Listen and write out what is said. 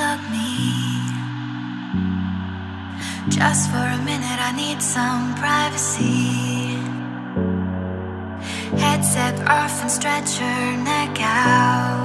unplug me. Just for a minute, I need some privacy. Headset off and stretch your neck out.